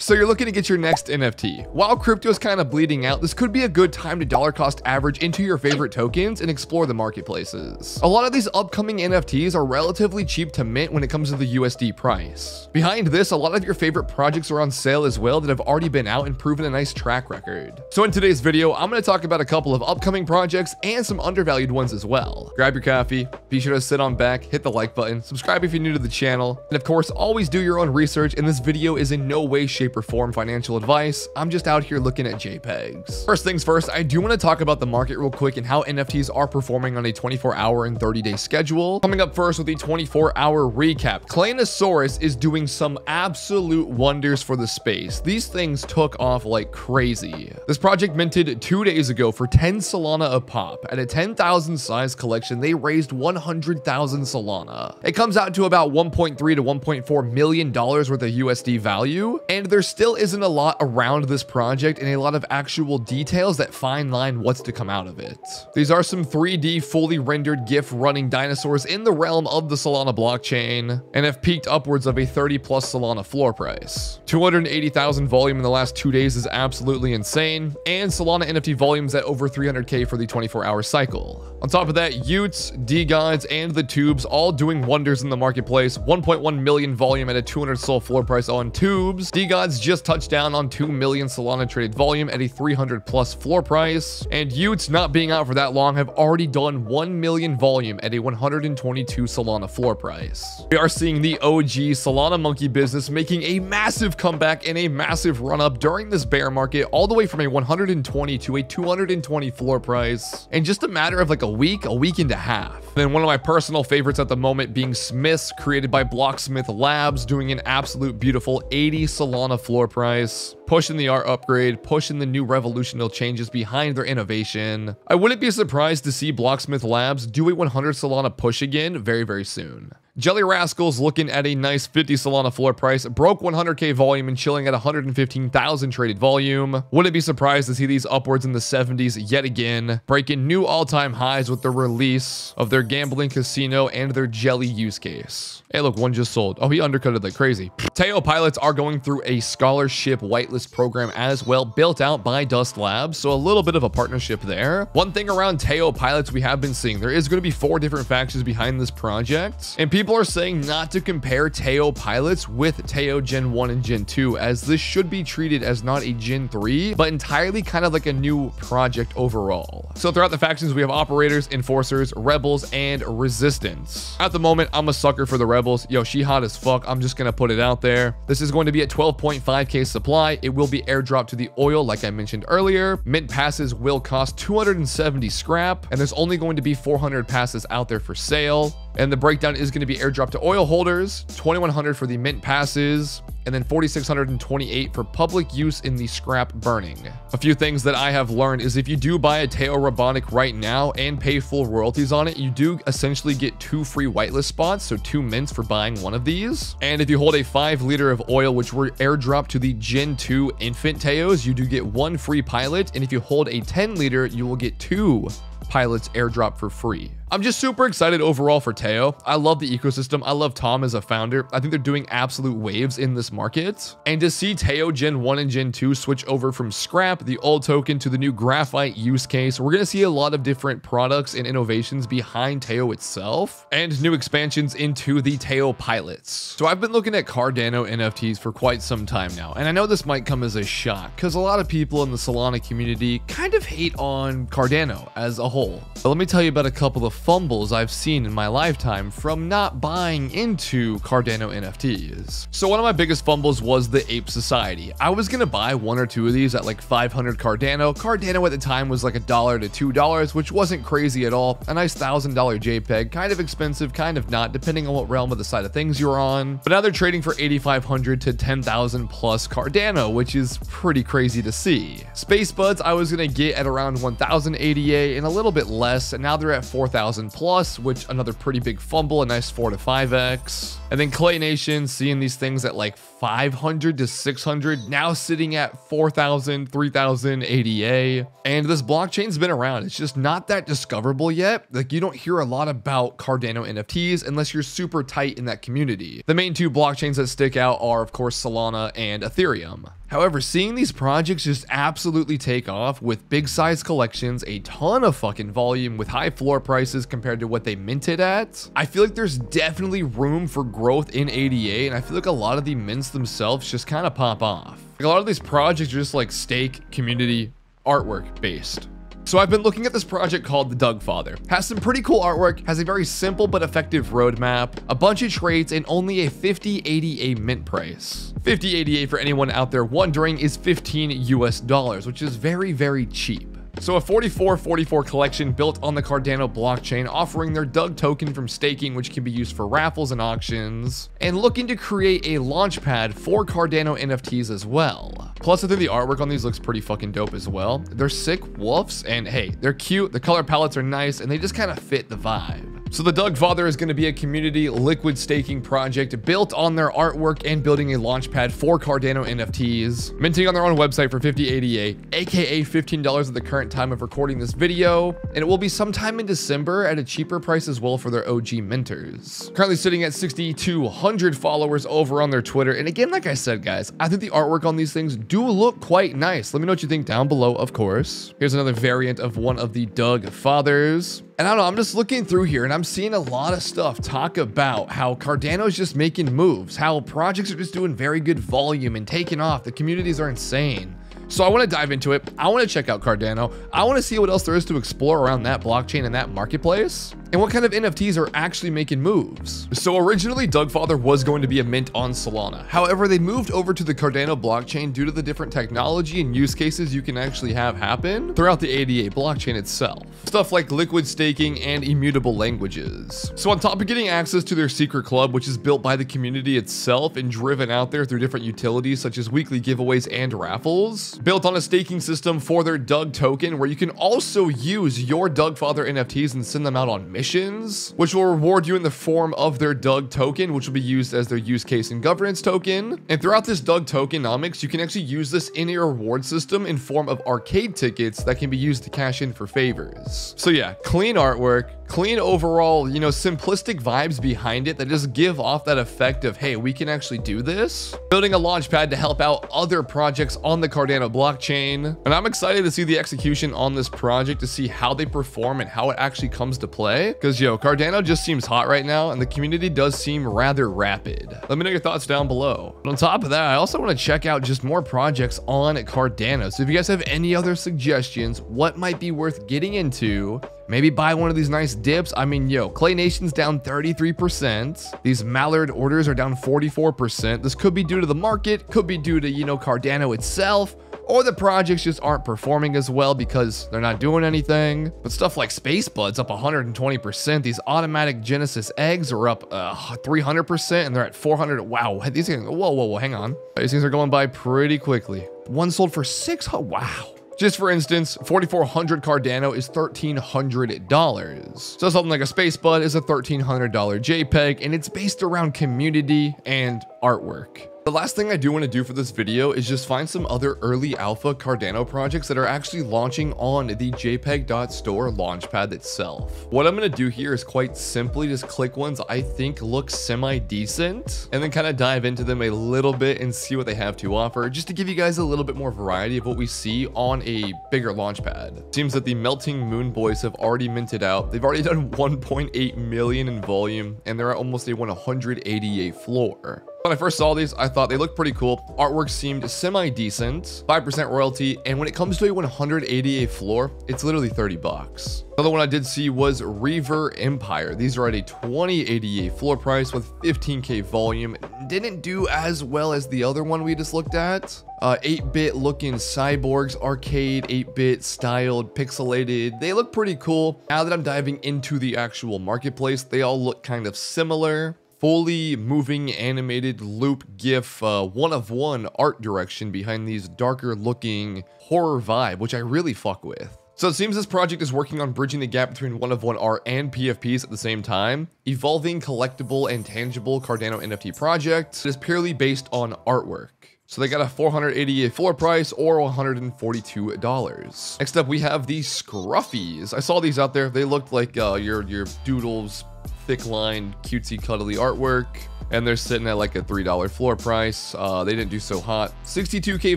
So you're looking to get your next NFT. While crypto is kind of bleeding out, this could be a good time to dollar cost average into your favorite tokens and explore the marketplaces. A lot of these upcoming NFTs are relatively cheap to mint when it comes to the USD price. Behind this, a lot of your favorite projects are on sale as well that have already been out and proven a nice track record. So in today's video, I'm going to talk about a couple of upcoming projects and some undervalued ones as well. Grab your coffee, be sure to sit on back, hit the like button, subscribe if you're new to the channel, and of course, always do your own research and this video is in no way, shape, shape, or form financial advice. I'm just out here looking at JPEGs. First things first, I do want to talk about the market real quick and how NFTs are performing on a 24 hour and 30 day schedule. Coming up first with the 24 hour recap, Claynosaurus is doing some absolute wonders for the space. These things took off like crazy. This project minted two days ago for 10 Solana a pop. At a 10,000 size collection, they raised 100,000 Solana. It comes out to about 1.3 to 1.4 million dollars worth of USD value, and there still isn't a lot around this project and a lot of actual details that fine line what's to come out of it. These are some 3D fully rendered GIF running dinosaurs in the realm of the Solana blockchain and have peaked upwards of a 30 plus Solana floor price. 280,000 volume in the last two days is absolutely insane, and Solana NFT volumes at over 300k for the 24 hour cycle. On top of that, y00ts, DeGods, and the Tubes all doing wonders in the marketplace. 1.1 million volume at a 200 SOL floor price on Tubes. DeGods odds just touched down on 2 million Solana traded volume at a 300 plus floor price, and y00ts not being out for that long have already done 1 million volume at a 122 Solana floor price. We are seeing the OG Solana monkey business making a massive comeback and a massive run up during this bear market, all the way from a 120 to a 220 floor price in just a matter of like a week, a week and a half. Then one of my personal favorites at the moment being Smiths, created by Blocksmith Labs, doing an absolute beautiful 80 Solana floor price, pushing the art upgrade, pushing the new revolutionary changes behind their innovation. I wouldn't be surprised to see Blocksmith Labs do a 100 Solana push again very, very soon. Jelly Rascals looking at a nice 50 Solana floor price, broke 100k volume and chilling at 115,000 traded volume. Wouldn't be surprised to see these upwards in the 70s yet again, breaking new all-time highs with the release of their gambling casino and their jelly use case. Hey, look, one just sold. Oh, he undercutted like crazy. Taiyo pilots are going through a scholarship whitelist program as well, built out by Dust Labs, so a little bit of a partnership there. One thing around Taiyo pilots we have been seeing, there is going to be four different factions behind this project, and people People are saying not to compare Taiyo pilots with Taiyo Gen 1 and Gen 2 as this should be treated as not a Gen 3, but entirely kind of like a new project overall. So throughout the factions, we have operators, enforcers, rebels, and resistance. At the moment, I'm a sucker for the rebels. Yo, she hot as fuck. I'm just going to put it out there. This is going to be at 12.5k supply. It will be airdropped to the oil like I mentioned earlier. Mint passes will cost 270 scrap, and there's only going to be 400 passes out there for sale. And the breakdown is going to be airdrop to oil holders, 2100 for the mint passes, and then 4628 for public use in the scrap burning. A few things that I have learned is if you do buy a Taiyo Robotic right now and pay full royalties on it, you do essentially get two free whitelist spots, so two mints for buying one of these. And if you hold a 5 liter of oil, which were airdropped to the Gen 2 infant Taiyos, you do get one free pilot, and if you hold a 10 liter, you will get two pilots airdrop for free. I'm just super excited overall for Taiyo. I love the ecosystem. I love Tom as a founder. I think they're doing absolute waves in this market. And to see Taiyo Gen 1 and Gen 2 switch over from scrap, the old token, to the new graphite use case, we're going to see a lot of different products and innovations behind Taiyo itself and new expansions into the Taiyo pilots. So I've been looking at Cardano NFTs for quite some time now. And I know this might come as a shock because a lot of people in the Solana community kind of hate on Cardano as a whole. But let me tell you about a couple of fumbles I've seen in my lifetime from not buying into Cardano NFTs. So one of my biggest fumbles was the Ape Society. I was gonna buy one or two of these at like 500 Cardano. Cardano at the time was like a dollar to two dollars, which wasn't crazy at all. A nice thousand dollar JPEG, kind of expensive, kind of not, depending on what realm of the side of things you're on. But now they're trading for 8,500 to 10,000 plus Cardano, which is pretty crazy to see. Space Buds I was gonna get at around 1,000 ADA and a little bit less, and now they're at 4,000 plus, which another pretty big fumble, a nice 4 to 5x. And then Clay Nation seeing these things at like 500 to 600, now sitting at 4,000, 3,000 ADA. And this blockchain's been around. It's just not that discoverable yet. Like you don't hear a lot about Cardano NFTs unless you're super tight in that community. The main two blockchains that stick out are of course Solana and Ethereum. However, seeing these projects just absolutely take off with big size collections, a ton of fucking volume with high floor prices compared to what they minted at, I feel like there's definitely room for growth in ADA and I feel like a lot of the mints themselves just kind of pop off. Like a lot of these projects are just like stake, community, artwork based. So I've been looking at this project called The Dug Father. Has some pretty cool artwork, has a very simple but effective roadmap, a bunch of trades, and only a 50 ADA mint price. 50 ADA for anyone out there wondering is 15 US dollars, which is very, very cheap. So a 4444 collection built on the Cardano blockchain offering their Dug token from staking which can be used for raffles and auctions and looking to create a launchpad for Cardano NFTs as well. Plus I think the artwork on these looks pretty fucking dope as well. They're sick wolves and hey, they're cute, the color palettes are nice and they just kind of fit the vibe. So the Dug Father is going to be a community liquid staking project built on their artwork and building a launchpad for Cardano NFTs, minting on their own website for 50 ADA, aka $15 at the current time of recording this video, and it will be sometime in December at a cheaper price as well for their OG minters. Currently sitting at 6,200 followers over on their Twitter, and again, like I said, guys, I think the artwork on these things do look quite nice. Let me know what you think down below, of course. Here's another variant of one of the Dug Fathers. And I don't know, I'm just looking through here and I'm seeing a lot of stuff talk about how Cardano is just making moves, how projects are just doing very good volume and taking off. The communities are insane. So I want to dive into it. I want to check out Cardano. I want to see what else there is to explore around that blockchain and that marketplace and what kind of NFTs are actually making moves. So originally Dugfather was going to be a mint on Solana. However, they moved over to the Cardano blockchain due to the different technology and use cases you can actually have happen throughout the ADA blockchain itself. Stuff like liquid staking and immutable languages. So on top of getting access to their secret club, which is built by the community itself and driven out there through different utilities such as weekly giveaways and raffles, built on a staking system for their Dug token where you can also use your Dugfather NFTs and send them out on missions which will reward you in the form of their Dug token, which will be used as their use case and governance token. And throughout this Dug tokenomics, you can actually use this in a reward system in form of arcade tickets that can be used to cash in for favors. So yeah, clean artwork, clean overall, you know, simplistic vibes behind it that just give off that effect of, hey, we can actually do this. Building a launchpad to help out other projects on the Cardano blockchain. And I'm excited to see the execution on this project to see how they perform and how it actually comes to play. Because, yo, Cardano just seems hot right now and the community does seem rather rapid. Let me know your thoughts down below. But on top of that, I also want to check out just more projects on Cardano. So if you guys have any other suggestions, what might be worth getting into, Maybe buy one of these nice dips. I mean, yo, Clay Nation's down 33%. These Mallard orders are down 44%. This could be due to the market, could be due to, you know, Cardano itself, or the projects just aren't performing as well because they're not doing anything. But stuff like Space Buds up 120%. These automatic Genesis eggs are up uh, 300% and they're at 400. Wow, these things, whoa, whoa, whoa, hang on. These things are going by pretty quickly. One sold for six, wow. Just for instance, 4400 Cardano is $1,300. So something like a Space Bud is a $1,300 JPEG, and it's based around community and artwork. The last thing I do want to do for this video is just find some other early alpha Cardano projects that are actually launching on the jpeg.store launchpad itself. What I'm going to do here is quite simply just click ones I think look semi-decent and then kind of dive into them a little bit and see what they have to offer just to give you guys a little bit more variety of what we see on a bigger launchpad. Seems that the Melting Moon Boys have already minted out. They've already done 1.8 million in volume and they're at almost a 188 floor. When I first saw these, I thought they looked pretty cool. Artwork seemed semi-decent, 5% royalty, and when it comes to a 188 floor, it's literally 30 bucks. Another one I did see was Reaver Empire. These are at a 2088 floor price with 15k volume. Didn't do as well as the other one we just looked at. 8-bit uh, looking cyborgs, arcade, 8-bit styled, pixelated. They look pretty cool. Now that I'm diving into the actual marketplace, they all look kind of similar fully moving animated loop gif uh, one of one art direction behind these darker looking horror vibe which i really fuck with So it seems this project is working on bridging the gap between one of one art and PFPs at the same time. Evolving collectible and tangible Cardano NFT project that is purely based on artwork. So they got a 488 floor price or $142. Next up, we have these Scruffies. I saw these out there. They looked like uh, your, your doodles, thick lined, cutesy, cuddly artwork and they're sitting at like a $3 floor price. Uh, they didn't do so hot. 62k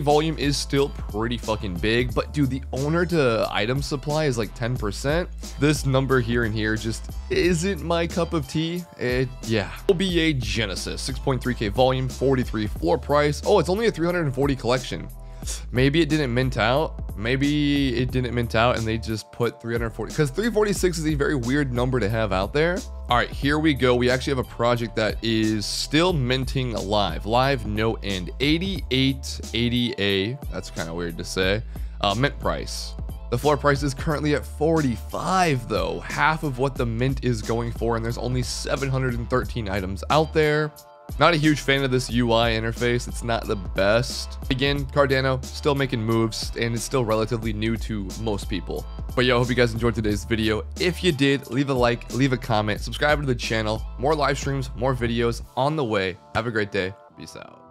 volume is still pretty fucking big, but dude, the owner to item supply is like 10%. This number here and here just isn't my cup of tea. It, yeah. OBA Genesis, 6.3k volume, 43 floor price. Oh, it's only a 340 collection. Maybe it didn't mint out. Maybe it didn't mint out and they just put 340 because 346 is a very weird number to have out there. All right, here we go. We actually have a project that is still minting live. Live no end. 8880A. That's kind of weird to say. Uh, mint price. The floor price is currently at 45 though, half of what the mint is going for, and there's only 713 items out there. Not a huge fan of this UI interface. It's not the best. Again, Cardano still making moves and it's still relatively new to most people. But yeah, I hope you guys enjoyed today's video. If you did, leave a like, leave a comment, subscribe to the channel. More live streams, more videos on the way. Have a great day. Peace out.